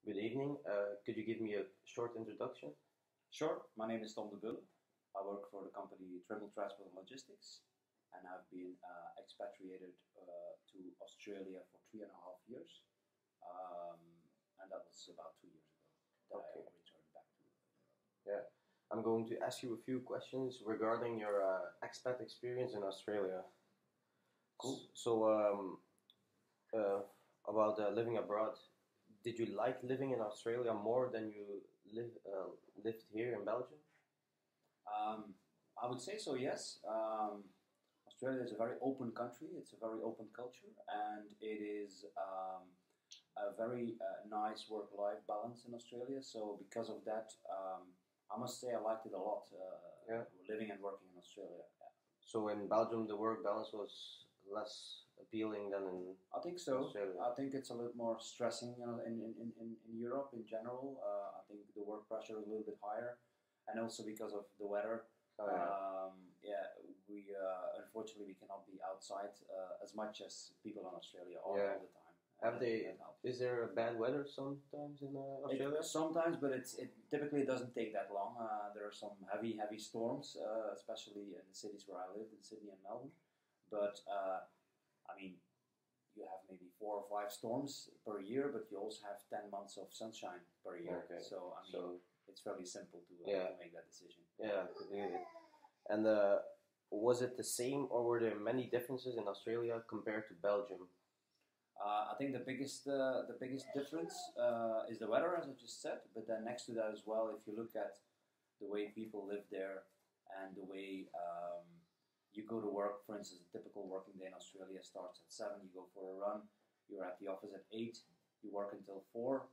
Good evening. Uh, could you give me a short introduction? Sure. My name is Tom de Bulle. I work for the company Trimble Transport and Logistics, and I've been uh, expatriated uh, to Australia for three and a half years. Um, and that was about two years ago that Okay. I returned back to Europe. I'm going to ask you a few questions regarding your uh, expat experience in Australia. Cool. So, um, uh, about uh, living abroad, did you like living in Australia more than you live, uh, lived here in Belgium? Um, I would say so, yes. Um, Australia is a very open country, it's a very open culture, and it is um, a very uh, nice work life balance in Australia. So, because of that, um, I must say I liked it a lot uh, Yeah. living and working in Australia. Yeah. So, in Belgium, the work balance was less appealing than in. I think so. Australia. I think it's a little more stressing you know, in, in, in, in Europe in general. Uh, I think the work pressure is a little bit higher, and also because of the weather. Uh, Um, yeah, we uh, unfortunately we cannot be outside uh, as much as people in Australia are Yeah. all the time. Have And they- is there a bad weather sometimes in uh, It- Australia? sometimes, but it's it typically doesn't take that long. Uh, there are some heavy heavy storms, uh, especially in the cities where I live, in Sydney and Melbourne. But uh, I mean, you have maybe four or five storms per year, but you also have ten months of sunshine per year. Okay. So I mean, So, it's fairly simple to, uh, Yeah. to make that decision. Yeah, I could hear it. And uh, was it the same, or were there many differences in Australia compared to Belgium? Uh, I think the biggest uh, the biggest difference uh, is the weather, as I just said. But then next to that as well, if you look at the way people live there and the way um, you go to work, for instance, a typical working day in Australia starts at seven. You go for a run. You're at the office at eight. You work until four,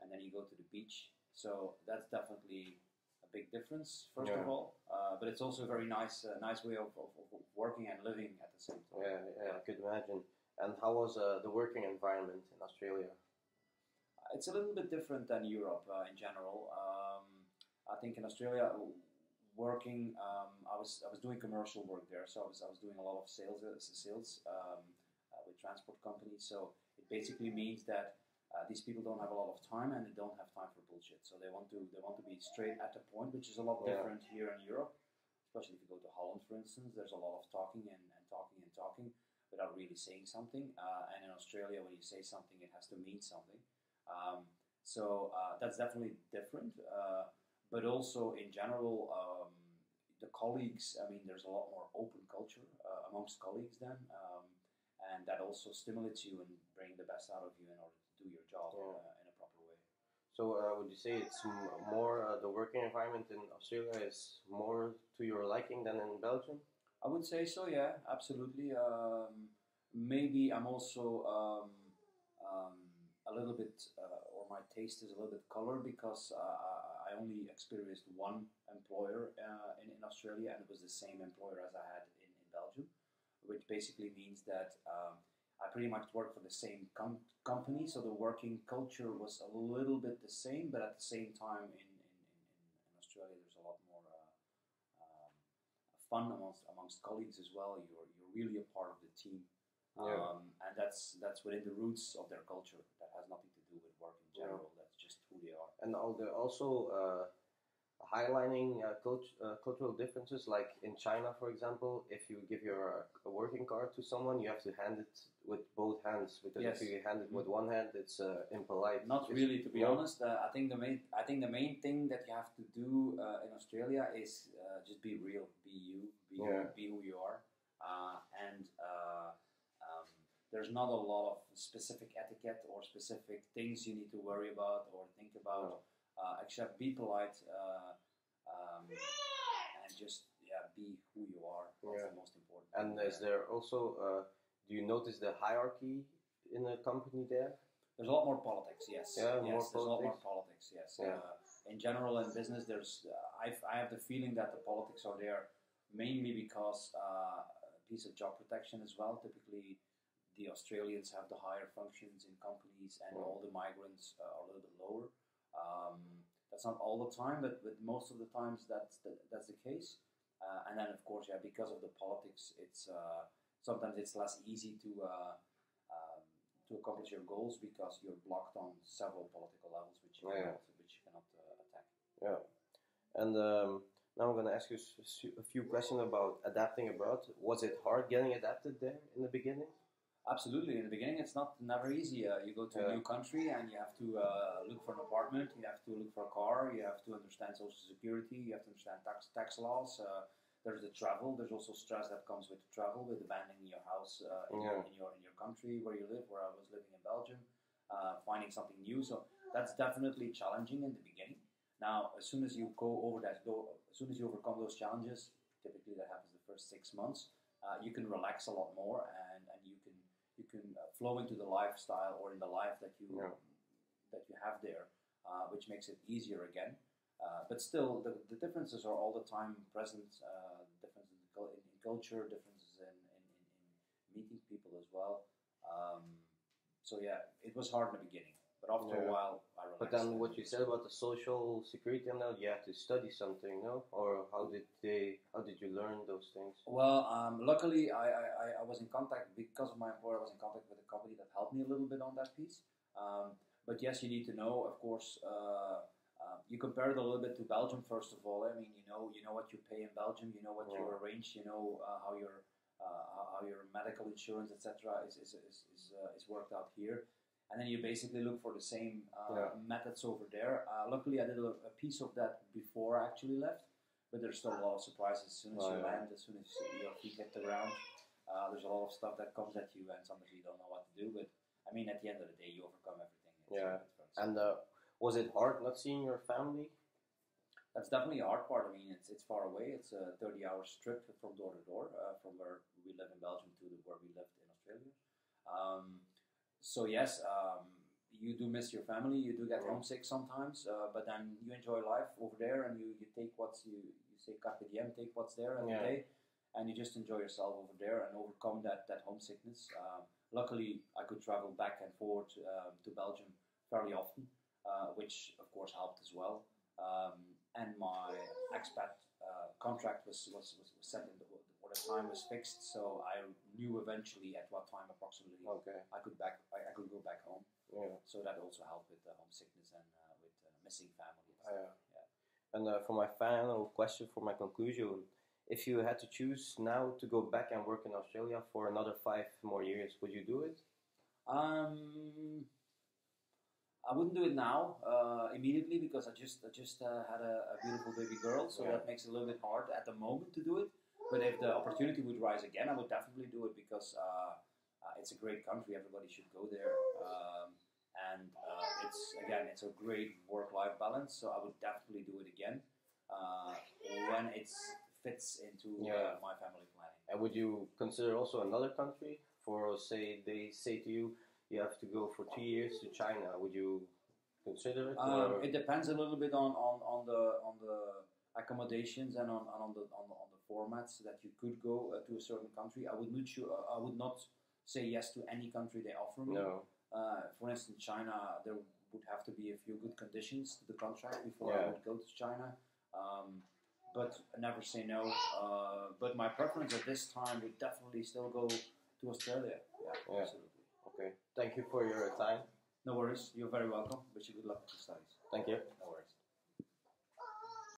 and then you go to the beach. So that's definitely a big difference, first of all. Uh, but it's also a very nice uh, nice way of, of, of working and living at the same time. Yeah, yeah, I could imagine. And how was uh, the working environment in Australia? It's a little bit different than Europe uh, in general. Um, I think in Australia, working, um, I was I was doing commercial work there, so I was I was doing a lot of sales uh, sales um, uh, with transport companies. So it basically means that uh, these people don't have a lot of time and they don't have time for bullshit. So they want to they want to be straight at the point, which is a lot Yeah. different here in Europe. Especially if you go to Holland, for instance, there's a lot of talking and, and talking and talking without really saying something. Uh, and in Australia, when you say something, it has to mean something. Um, so uh, that's definitely different. Uh, but also in general, the colleagues. I mean, there's a lot more open culture uh, amongst colleagues then, um, and that also stimulates you and bring the best out of you in order to do your job Yeah. uh, in a proper way. So, uh, would you say it's more uh, the working environment in Australia is more to your liking than in Belgium? I would say so. Yeah, absolutely. Um, maybe I'm also um, um, a little bit, uh, or my taste is a little bit colored because uh, I only experienced one employer uh, in, in Australia, and it was the same employer as I had in, in Belgium, which basically means that um, I pretty much worked for the same com- company, so the working culture was a little bit the same, but at the same time, in, in, in, in Australia, there's a lot more. Uh, um, fun amongst amongst colleagues as well. You're you're really a part of the team, Yeah. um, and that's that's within the roots of their culture. That has nothing to do with work in general. Just who they are. And are also uh, highlighting uh, cult- uh, cultural differences? Like in China, for example, if you give your uh, a working card to someone, you have to hand it with both hands because Yes. if you hand it with one hand, it's uh, impolite. Not It's- really, to be honest. Uh, I think the main I think the main thing that you have to do uh, in Australia is uh, just be real, be you, be Yeah. be who you are, uh, and. Uh, um, there's not a lot of specific etiquette or specific things you need to worry about or think about. No. uh, except be polite uh, um, and just yeah be who you are. That's Yeah. the most important. And is there also, uh, do you notice the hierarchy in the company there? There's a lot more politics. Yes. Yeah, yes. more there's a lot more politics. politics. Yes. Yeah. Uh, in general, in business, there's uh, I've, I have the feeling that the politics are there mainly because uh, a piece of job protection as well. Typically, the Australians have the higher functions in companies, and all the migrants uh, are a little bit lower. Um, that's not all the time, but, but most of the times that's the, that's the case. Uh, and then, of course, yeah, because of the politics, it's uh, sometimes it's less easy to uh, um, to accomplish your goals because you're blocked on several political levels, you Yeah. cannot, which you cannot uh, attack. And um, now I'm going to ask you a few questions about adapting abroad. Was it hard getting adapted there in the beginning? Absolutely. In the beginning, it's not never easy. Uh, you go to Yeah. a new country and you have to uh, look for an apartment. You have to look for a car. You have to understand social security. You have to understand tax tax laws. Uh, there's the travel. There's also stress that comes with travel, with abandoning your house uh, in, your, Yeah. in your in your country where you live. Where I was living in Belgium, uh, finding something new. So that's definitely challenging in the beginning. Now, as soon as you go over that, go, as soon as you overcome those challenges, typically that happens the first six months. Uh, you can relax a lot more, and, can uh, flow into the lifestyle or in the life that you Yeah. that you have there, uh, which makes it easier again. Uh, but still, the, the differences are all the time present. Uh, differences in, culture, differences in, in, in, in meeting people as well. Um, so yeah, it was hard in the beginning, but after Yeah. a while, I relaxed. But then and what you said about the social security and that, you have to study something, no? Or how did they, how did you learn those things? Well, um, luckily, I, I, I- I was in contact because of my employer. I was in contact with a company that helped me a little bit on that piece. Um, but yes, you need to know, of course. Uh, uh, you compare it a little bit to Belgium, first of all. I mean, you know, you know what you pay in Belgium. You know what you Yeah. arrange. You know uh, how your uh, how- how your medical insurance, etc., is is is is, uh, is worked out here. And then you basically look for the same uh, Yeah. methods over there. Uh, luckily, I did a, a piece of that before I actually left but there's still a lot of surprises as soon as Oh, you yeah. land, as soon as your feet hit the ground. Uh, there's a lot of stuff that comes at you, and sometimes you don't know what to do. But I mean, at the end of the day, you overcome everything. It's Yeah. And uh, was it hard not seeing your family? that's definitely a hard part. I mean, it's it's far away. It's a 30-hour trip from door to door, uh, from where we live in Belgium to where we lived in Australia. Um, so yes, um, you do miss your family. You do get Yeah. homesick sometimes, uh, but then you enjoy life over there, and you, you take what's you you say carpe diem, take what's there every Yeah. day, and you just enjoy yourself over there and overcome that that homesickness. Um, luckily, I could travel back and forth um, to Belgium fairly often, uh, which of course helped as well. Um, and my expat uh, contract was, was, was, was set in the, the time was fixed, so I knew eventually at what time approximately Okay. I could back could go back home. Yeah. So that also helped with uh, homesickness and uh, with uh, missing family. And stuff. yeah. And uh, for my final question, for my conclusion, if you had to choose now to go back and work in Australia for another five more years, would you do it? Um, I wouldn't do it now uh, immediately because I just I just uh, had a, a beautiful baby girl, so Yeah. that makes it a little bit hard at the moment to do it. But if the opportunity would rise again, I would definitely do it because uh, it's a great country. Everybody should go there, um, and uh, it's again it's a great work-life balance. So I would definitely do it again uh, when it fits into Yeah. uh, my family planning. And would you consider also another country for, say, they say to you, you have to go for two years to China? Would you consider it? Um, it depends a little bit on, on, on the on the accommodations and on, on the on the, on the formats that you could go uh, to a certain country. I would not sure, I would not say yes to any country they offer me. no. Uh, for instance, China, there would have to be a few good conditions to the contract before I would go to China. Um, but never say no. Uh, but my preference at this time would definitely still go to Australia. Yeah, Yeah. absolutely. Okay. Thank you for your time. No worries. You're very welcome. Wish you good luck with your studies. Thank you. No.